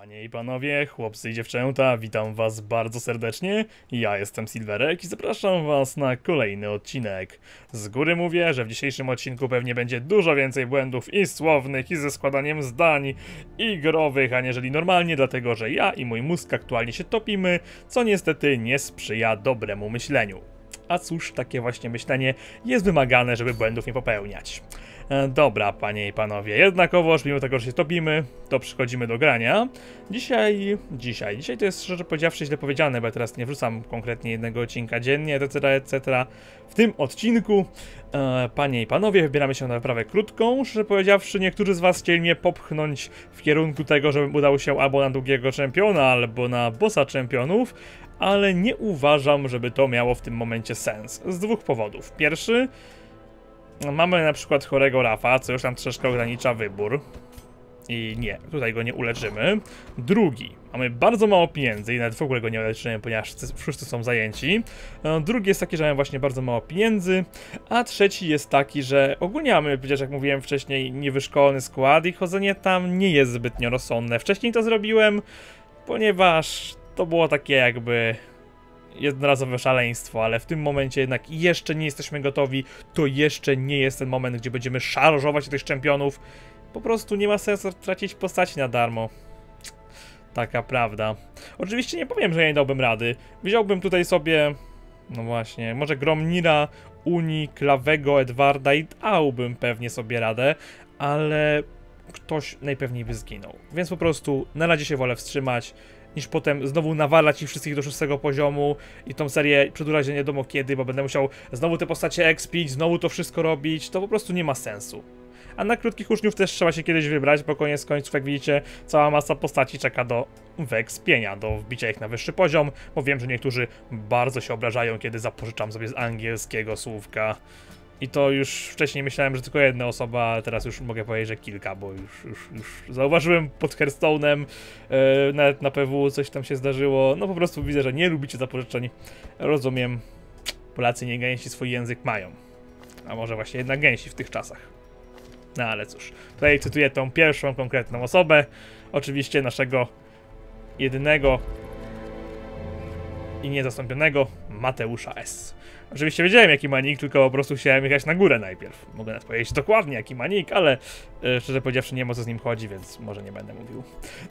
Panie i panowie, chłopcy i dziewczęta, witam was bardzo serdecznie. Ja jestem Silverek i zapraszam was na kolejny odcinek. Z góry mówię, że w dzisiejszym odcinku pewnie będzie dużo więcej błędów i słownych, i ze składaniem zdań, i growych, aniżeli normalnie, dlatego że ja i mój mózg aktualnie się topimy, co niestety nie sprzyja dobremu myśleniu. A cóż, takie właśnie myślenie jest wymagane, żeby błędów nie popełniać. E, Dobra, panie i panowie, jednakowoż, mimo tego, że się topimy, to przychodzimy do grania. Dzisiaj, dzisiaj, dzisiaj to jest szczerze powiedziawszy źle powiedziane, bo ja teraz nie wrzucam konkretnie jednego odcinka dziennie, etc., etc. W tym odcinku, e, panie i panowie, wybieramy się na wyprawę krótką. Szczerze powiedziawszy, niektórzy z was chcieli mnie popchnąć w kierunku tego, żebym udał się albo na drugiego czempiona, albo na bossa czempionów, ale nie uważam, żeby to miało w tym momencie sens. Z dwóch powodów. Pierwszy, Mamy na przykład chorego Rafa, co już nam troszeczkę ogranicza wybór. I nie, tutaj go nie uleczymy. Drugi, mamy bardzo mało pieniędzy i nawet w ogóle go nie uleczymy, ponieważ wszyscy są zajęci. E, Drugi jest taki, że mamy właśnie bardzo mało pieniędzy. A trzeci jest taki, że ogólnie mamy, przecież jak mówiłem wcześniej, niewyszkolony skład i chodzenie tam nie jest zbytnio rozsądne. Wcześniej to zrobiłem, ponieważ to było takie jakby jednorazowe szaleństwo, ale w tym momencie jednak jeszcze nie jesteśmy gotowi. To jeszcze nie jest ten moment, gdzie będziemy szarżować tych czempionów. Po prostu nie ma sensu tracić postaci na darmo. Taka prawda. Oczywiście nie powiem, że nie dałbym rady. Wziąłbym tutaj sobie, no właśnie, może Gromnira, Uni, Klawego, Edwarda i dałbym pewnie sobie radę, ale ktoś najpewniej by zginął. Więc po prostu na razie się wolę wstrzymać niż potem znowu nawalać ich wszystkich do szóstego poziomu i tą serię przedłużać nie wiadomo kiedy, bo będę musiał znowu te postacie expić, znowu to wszystko robić, to po prostu nie ma sensu. A na krótkich uczniów też trzeba się kiedyś wybrać, bo koniec końców, jak widzicie, cała masa postaci czeka do wyekspienia, do wbicia ich na wyższy poziom, bo wiem, że niektórzy bardzo się obrażają, kiedy zapożyczam sobie z angielskiego słówka. I to już wcześniej myślałem, że tylko jedna osoba, ale teraz już mogę powiedzieć, że kilka, bo już, już, już zauważyłem pod Hearthstone'em, yy, nawet na PW coś tam się zdarzyło. No po prostu widzę, że nie lubicie zapożyczeń. Rozumiem, Polacy nie gęsi swój język mają. A może właśnie jednak gęsi w tych czasach. No ale cóż, tutaj cytuję tą pierwszą konkretną osobę. Oczywiście naszego jedynego i niezastąpionego Mateusza S. Oczywiście wiedziałem jaki ma nick, tylko po prostu chciałem jechać na górę najpierw. Mogę nawet powiedzieć dokładnie jaki ma nick, ale e, szczerze powiedziawszy nie wiem o co z nim chodzi, więc może nie będę mówił.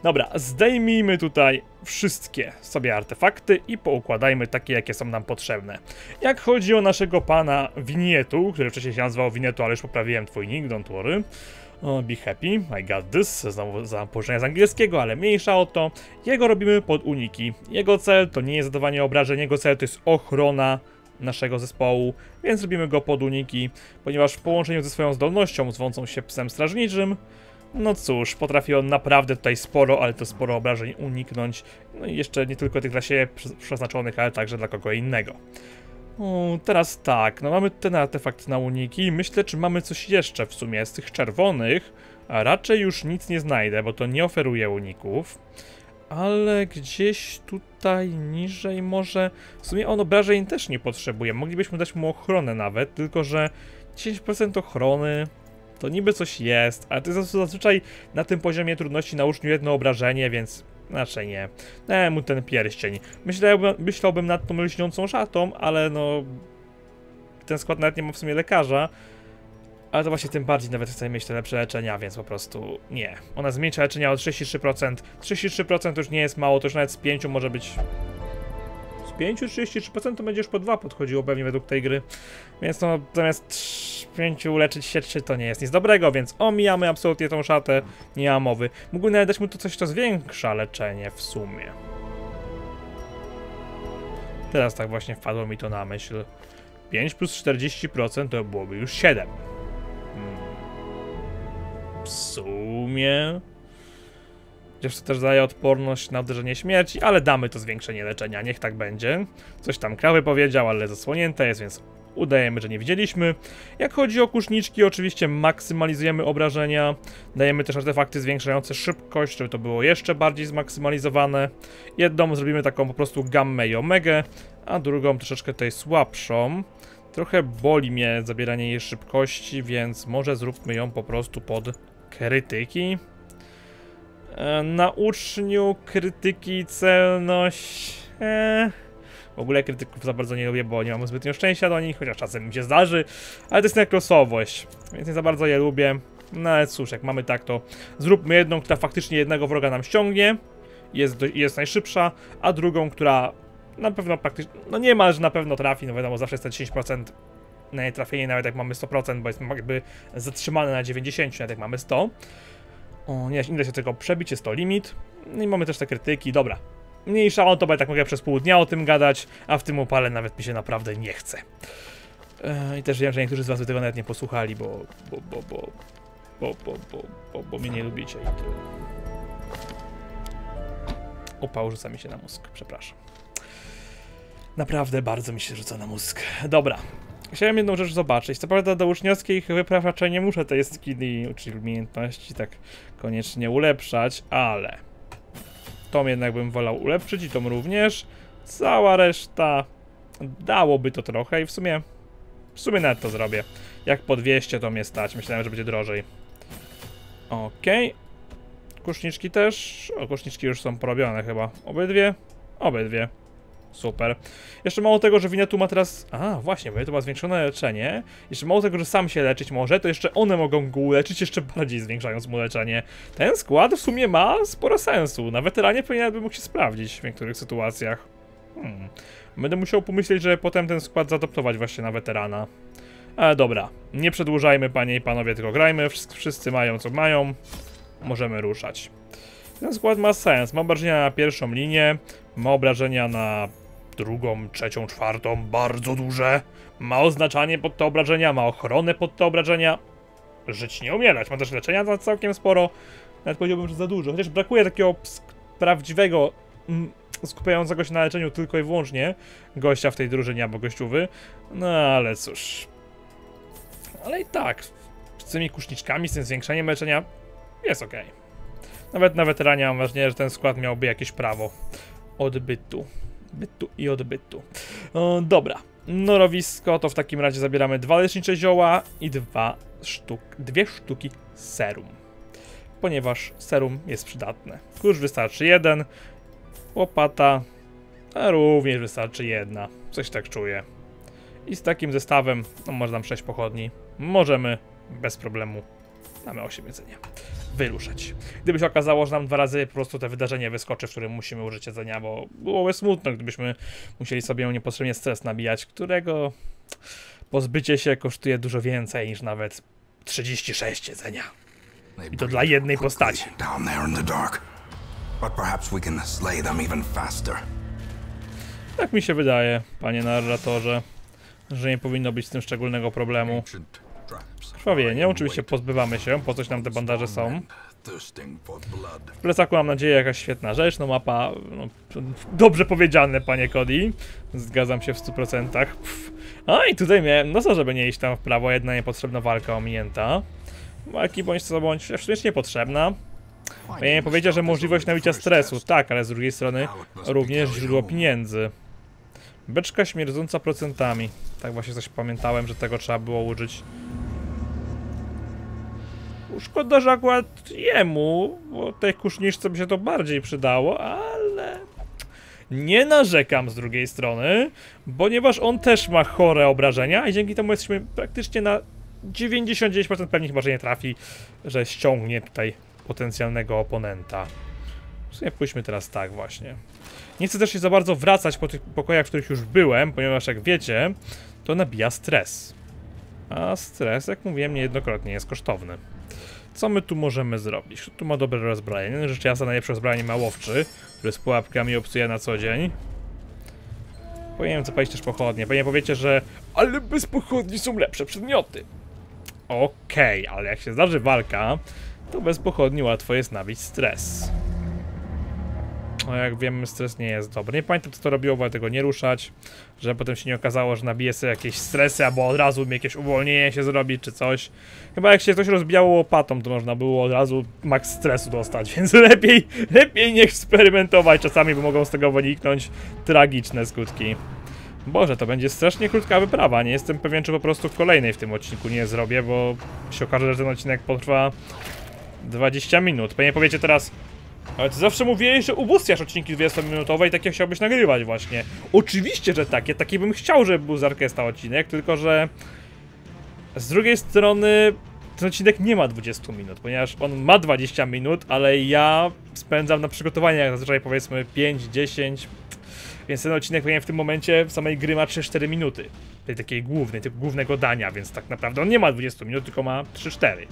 Dobra, zdejmijmy tutaj wszystkie sobie artefakty i poukładajmy takie jakie są nam potrzebne. Jak chodzi o naszego pana Winietu, który wcześniej się nazywał Winietu, ale już poprawiłem twój nick, don't worry. Be happy, I got this, znowu za położenie z angielskiego, ale mniejsza o to. Jego robimy pod uniki. Jego cel to nie jest zadawanie obrażeń, jego cel to jest ochrona naszego zespołu, więc robimy go pod uniki, ponieważ w połączeniu ze swoją zdolnością zwącą się psem strażniczym, no cóż, potrafi on naprawdę tutaj sporo, ale to sporo obrażeń uniknąć. No i jeszcze nie tylko tych dla siebie przeznaczonych, ale także dla kogo innego. O, teraz tak, no mamy ten artefakt na uniki. Myślę, czy mamy coś jeszcze w sumie z tych czerwonych. A raczej już nic nie znajdę, bo to nie oferuje uników. Ale gdzieś tutaj niżej może... W sumie on obrażeń też nie potrzebuje. Moglibyśmy dać mu ochronę nawet, tylko że 10% ochrony to niby coś jest, ale to jest zazwyczaj na tym poziomie trudności na jedno obrażenie, więc raczej nie. Dałem mu ten pierścień. Myślałbym, myślałbym nad tą lśniącą szatą, ale no... Ten skład nawet nie ma w sumie lekarza. Ale to właśnie tym bardziej nawet chcę mieć te lepsze leczenia, więc po prostu nie. Ona zmniejsza leczenia o 33%. 33% to już nie jest mało, to już nawet z 5 może być... Z 5 33% to będzie już po 2 podchodziło pewnie według tej gry. Więc no zamiast 5 leczyć się 3 to nie jest nic dobrego, więc omijamy absolutnie tą szatę, nie ma mowy. Mógłbym nawet dać mu to coś, co zwiększa leczenie w sumie. Teraz tak właśnie wpadło mi to na myśl. 5 plus 40% to byłoby już 7. W sumie... To też daje odporność na uderzenie śmierci, ale damy to zwiększenie leczenia, niech tak będzie. Coś tam krawy powiedział, ale zasłonięte jest, więc udajemy, że nie widzieliśmy. Jak chodzi o kuszniczki, oczywiście maksymalizujemy obrażenia. Dajemy też artefakty zwiększające szybkość, żeby to było jeszcze bardziej zmaksymalizowane. Jedną zrobimy taką po prostu gammę i omegę, a drugą troszeczkę tutaj słabszą. Trochę boli mnie zabieranie jej szybkości, więc może zróbmy ją po prostu pod krytyki. E, na uczniu krytyki celność... E, w ogóle krytyków za bardzo nie lubię, bo nie mam zbytnio szczęścia do nich, chociaż czasem mi się zdarzy, ale to jest jak losowość, więc nie za bardzo je lubię. No ale cóż, jak mamy tak, to zróbmy jedną, która faktycznie jednego wroga nam ściągnie, jest, jest najszybsza, a drugą, która na pewno praktycznie, no nie ma, że na pewno trafi, no wiadomo, zawsze jest te 10% na nie trafienie, nawet jak mamy 100%, bo jest jakby zatrzymane na 90, nawet jak mamy 100. O, nie, nie da się tego przebić, jest to limit. No i mamy też te krytyki, dobra. Mniejsza o to, bo ja tak mogę przez pół dnia o tym gadać, a w tym upale nawet mi się naprawdę nie chce. Yy, I też wiem, że niektórzy z was by tego nawet nie posłuchali, bo... bo, bo, bo, bo, bo, bo, bo, bo mnie nie lubicie i tyle. Upał rzuca mi się na mózg, przepraszam. Naprawdę bardzo mi się rzuca na mózg. Dobra. Chciałem jedną rzecz zobaczyć. Co prawda do uczniowskich wypraw raczej nie muszę tej skilli, czyli umiejętności tak koniecznie ulepszać, ale... Tom jednak bym wolał ulepszyć i Tom również. Cała reszta dałoby to trochę i w sumie... W sumie nawet to zrobię. Jak po 200 to mnie stać. Myślałem, że będzie drożej. Okej. Okay. Kuszniczki też. O, kuszniczki już są porobione chyba. Obydwie? Obydwie. Super. Jeszcze mało tego, że Winetu ma teraz... A, właśnie, bo to ma zwiększone leczenie. Jeszcze mało tego, że sam się leczyć może, to jeszcze one mogą go uleczyć, jeszcze bardziej zwiększając mu leczenie. Ten skład w sumie ma sporo sensu. Na weteranie powinien by mógł się sprawdzić w niektórych sytuacjach. Hmm. Będę musiał pomyśleć, że potem ten skład zaadoptować właśnie na weterana. Ale dobra, nie przedłużajmy panie i panowie, tylko grajmy. Wszyscy mają co mają. Możemy ruszać. Ten skład ma sens. Ma obrażenia na pierwszą linię, ma obrażenia na drugą, trzecią, czwartą, bardzo duże. Ma oznaczanie pod te obrażenia, ma ochronę pod te obrażenia. Żyć nie umierać, ma też leczenia za całkiem sporo. Nawet powiedziałbym, że za dużo. Chociaż brakuje takiego prawdziwego, mm, skupiającego się na leczeniu tylko i wyłącznie gościa w tej drużynie albo gościuwy. No ale cóż. Ale i tak, z tymi kuszniczkami, z tym zwiększeniem leczenia jest ok. Nawet na weteranie mam wrażenie, że ten skład miałby jakieś prawo odbytu bytu i odbytu. O, dobra. Norowisko to w takim razie zabieramy dwa lecznicze zioła i dwa sztuk, dwie sztuki serum. Ponieważ serum jest przydatne. Klucz wystarczy jeden, łopata również wystarczy jedna. Coś tak czuję. I z takim zestawem, no może nam 6 pochodni, możemy bez problemu, mamy 8 jedzenia wyruszać. Gdyby się okazało, że nam dwa razy po prostu te wydarzenie wyskoczy, w którym musimy użyć jedzenia, bo byłoby smutno, gdybyśmy musieli sobie niepotrzebnie stres nabijać, którego pozbycie się kosztuje dużo więcej niż nawet 36 jedzenia. I to dla jednej postaci. Tak mi się wydaje, panie narratorze, że nie powinno być z tym szczególnego problemu. Krwawienie, oczywiście pozbywamy się, po coś nam te bandaże są. W plecaku mam nadzieję jakaś świetna rzecz, no mapa, no, dobrze powiedziane panie Cody, zgadzam się w 100%. Pff. A i tutaj miałem, no co żeby nie iść tam w prawo, jedna niepotrzebna walka ominięta. Walki bądź co bądź, w sumie niepotrzebna. Ja nie powiedział, że możliwość nabicia stresu, tak, ale z drugiej strony również źródło pieniędzy. Beczka śmierdząca procentami. Tak właśnie coś pamiętałem, że tego trzeba było użyć Szkoda, że akurat jemu, bo tej kuszniczce by się to bardziej przydało, ale nie narzekam z drugiej strony, ponieważ on też ma chore obrażenia i dzięki temu jesteśmy praktycznie na 99% pewni chyba, że nie trafi, że ściągnie tutaj potencjalnego oponenta. W sumie pójdźmy teraz tak właśnie. Nie chcę też się za bardzo wracać po tych pokojach, w których już byłem, ponieważ jak wiecie, to nabija stres. A stres, jak mówiłem, niejednokrotnie jest kosztowny. Co my tu możemy zrobić? Tu ma dobre rozbrojenie. Rzecz jasna najlepsze rozbrojenie ma łowczy, który z pułapkami obsuje na co dzień. Powinienem zapalić też pochodnie. Pewnie powiecie, że ale bez pochodni są lepsze przedmioty. Okej, okay, ale jak się zdarzy walka, to bez pochodni łatwo jest nabić stres. No jak wiem, stres nie jest dobry. Nie pamiętam, co to robiło, bo tego nie ruszać. Żeby potem się nie okazało, że nabije sobie jakieś stresy, albo od razu mi jakieś uwolnienie się zrobić, czy coś. Chyba jak się coś rozbijało łopatą, to można było od razu max stresu dostać, więc lepiej, lepiej nie eksperymentować. Czasami, bo mogą z tego wyniknąć tragiczne skutki. Boże, to będzie strasznie krótka wyprawa. Nie jestem pewien, czy po prostu kolejnej w tym odcinku nie zrobię, bo się okaże, że ten odcinek potrwa 20 minut. Pewnie powiecie teraz, Ale ty zawsze mówiłeś, że ubóstwiasz odcinki 20-minutowe i takie chciałbyś nagrywać właśnie. Oczywiście, że takie. Taki bym chciał, żeby był z Arkesta odcinek, tylko że... Z drugiej strony... Ten odcinek nie ma 20 minut, ponieważ on ma 20 minut, ale ja spędzam na przygotowaniach zazwyczaj powiedzmy 5-10, więc ten odcinek powinien w tym momencie w samej gry ma 3-4 minuty. Tej takiej głównej, tego głównego dania, więc tak naprawdę on nie ma 20 minut, tylko ma 3-4.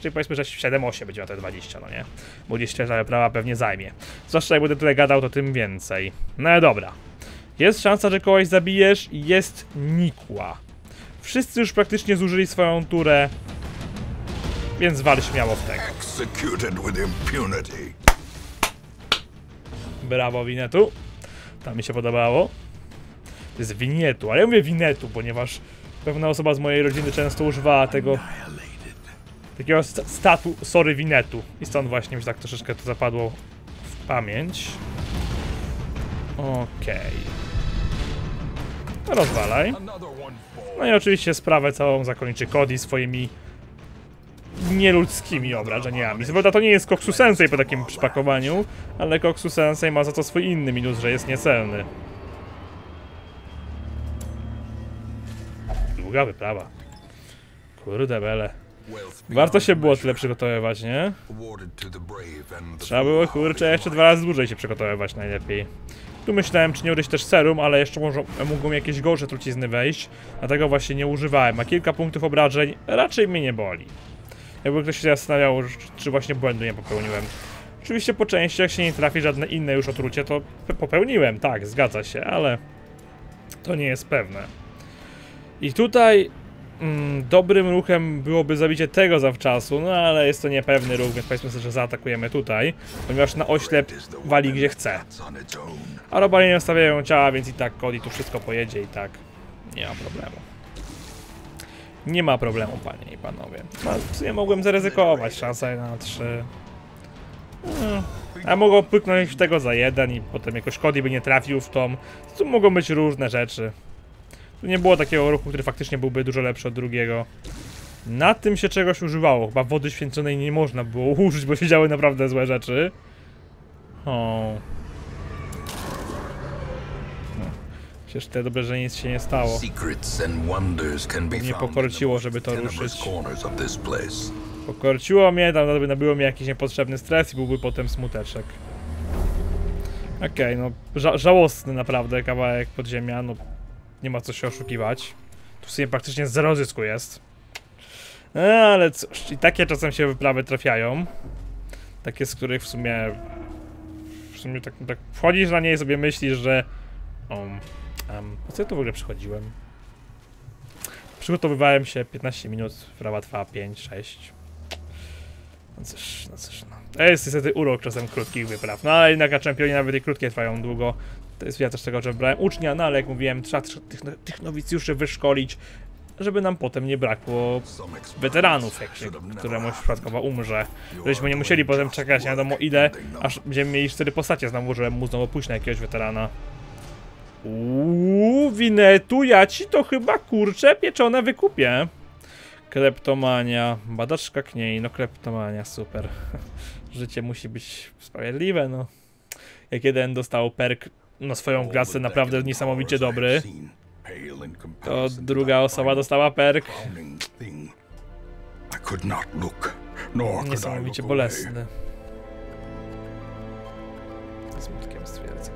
Czyli powiedzmy, że 7-8 będzie na te 20, no nie? Bo gdzieś ciężar prawa pewnie zajmie. Zwłaszcza jak będę tyle gadał, to tym więcej. No dobra. Jest szansa, że kogoś zabijesz i jest nikła. Wszyscy już praktycznie zużyli swoją turę, więc wal śmiało w tego. Brawo, Winetu. Tam mi się podobało. To jest Winietu, ale ja mówię Winetu, ponieważ pewna osoba z mojej rodziny często używała tego takiego sta- statu sorry Winetu. I stąd właśnie mi się tak troszeczkę to zapadło w pamięć. Okej. No Rozwalaj. No i oczywiście sprawę całą zakończy Cody swoimi nieludzkimi obrażeniami. Co to nie jest Koksu Sensei po takim przypakowaniu, ale Koksu Sensei ma za to swój inny minus, że jest niecelny. Długa wyprawa. Kurde bele. Warto się było tyle przygotowywać, nie? Trzeba było kurczę jeszcze dwa razy dłużej się przygotowywać najlepiej. Tu myślałem, czy nie użyć też serum, ale jeszcze mogą jakieś gorsze trucizny wejść, dlatego właśnie nie używałem, a kilka punktów obrażeń raczej mnie nie boli. Jakby ktoś się zastanawiał, czy- właśnie błędu nie popełniłem. Oczywiście po części, jak się nie trafi żadne inne już otrucie, to pe- popełniłem, tak, zgadza się, ale to nie jest pewne. I tutaj mm, dobrym ruchem byłoby zabicie tego zawczasu, no ale jest to niepewny ruch, więc powiedzmy sobie, że zaatakujemy tutaj, ponieważ na oślep wali gdzie chce. A robali nie stawiają ciała, więc i tak Cody tu wszystko pojedzie i tak nie ma problemu. Nie ma problemu, panie i panowie. No, w sumie mogłem zaryzykować, szansa na 3. No, a mogło pyknąć tego za jeden i potem jakoś Cody by nie trafił w tom. Tu mogą być różne rzeczy. Tu nie było takiego ruchu, który faktycznie byłby dużo lepszy od drugiego. Na tym się czegoś używało. Chyba wody święconej nie można było użyć, bo się działy naprawdę złe rzeczy. O. Przecież te dobrze, że nic się nie stało. In pokorciło, żeby to ruszyć. Pokorciło mnie, tam by nabyło mi jakiś niepotrzebny stres i byłby potem smuteczek. Okej, no ża żałosny naprawdę kawałek podziemia, no nie ma co się oszukiwać. Tu w sumie praktycznie zero zysku jest. E, ale cóż, i takie czasem się wyprawy trafiają. Takie, z których w sumie... W sumie tak, tak wchodzisz na niej i sobie myślisz, że... Um, um, po co ja tu w ogóle przychodziłem? Przygotowywałem się 15 minut, prawa trwała 5-6. No cóż, no cóż, no. To jest niestety urok czasem krótkich wypraw. No ale jednak na czempionie nawet i krótkie trwają długo. To jest ja też tego, że brałem ucznia, no ale jak mówiłem, trzeba tr- tych, tych nowicjuszy wyszkolić, żeby nam potem nie brakło weteranów, jak się któremuś przypadkowo umrze. Żebyśmy nie musieli potem czekać nie wiadomo ile, aż będziemy mieli cztery postacie znowu, żeby mu znowu pójść na jakiegoś weterana. Uuu, Winetu, ja ci to chyba kurczę pieczone wykupię. Kleptomania, badaczka kniej, no kleptomania, super. Życie musi być sprawiedliwe, no. Jak jeden dostał perk na swoją the naprawdę niesamowicie dobry, to druga osoba dostała perk niesamowicie bolesny. Smutkiem stwierdzam.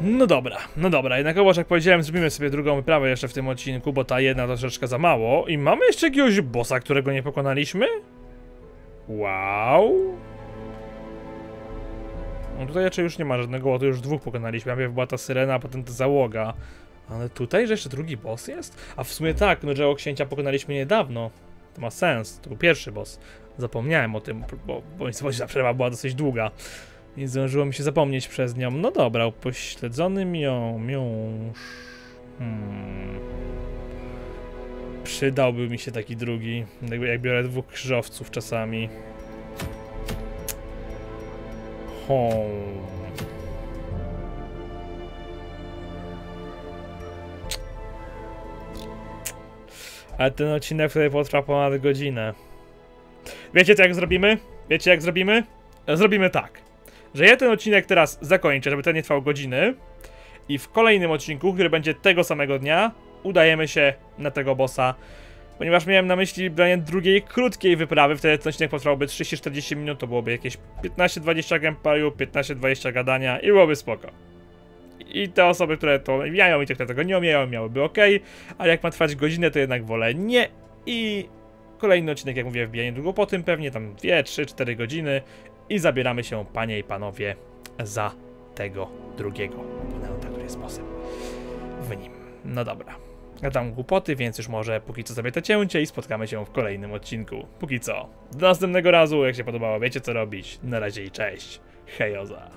No dobra, no dobra, jednakowoż jak powiedziałem, zrobimy sobie drugą wyprawę jeszcze w tym odcinku, bo ta jedna troszeczkę za mało. I mamy jeszcze jakiegoś bossa, którego nie pokonaliśmy? Wow. No tutaj raczej już nie ma żadnego, bo tu już dwóch pokonaliśmy. Najpierw była ta syrena, a potem ta załoga. Ale tutaj, że jeszcze drugi boss jest? A w sumie tak, no Dzieło Księcia pokonaliśmy niedawno. To ma sens, to był pierwszy boss. Zapomniałem o tym, bo, bo ta przerwa była dosyć długa. Nie zdążyło mi się zapomnieć przez nią. No dobra, upośledzony mią, miąż. Hmm. Przydałby mi się taki drugi. Jakby jak biorę dwóch krzyżowców czasami. Hom. Ale ten odcinek tutaj potrwa ponad godzinę. Wiecie co jak zrobimy? Wiecie jak zrobimy? zrobimy tak, że ja ten odcinek teraz zakończę, żeby ten nie trwał godziny i w kolejnym odcinku, który będzie tego samego dnia, udajemy się na tego bossa, ponieważ miałem na myśli branie drugiej krótkiej wyprawy, wtedy ten odcinek potrwałby 30-40 minut, to byłoby jakieś 15-20 gameplayu, 15-20 gadania i byłoby spoko. I te osoby, które to omijają i te, które tego nie omijają, miałyby ok, ale jak ma trwać godzinę, to jednak wolę nie. I kolejny odcinek, jak mówię, wbija niedługo po tym, pewnie tam 2, 3, 4 godziny i zabieramy się, panie i panowie, za tego drugiego oponenta, który jest bossem w nim. No dobra. Gadam głupoty, więc już może póki co sobie to cięcie i spotkamy się w kolejnym odcinku. Póki co. Do następnego razu, jak się podobało, wiecie co robić. Na razie i cześć. Hejoza.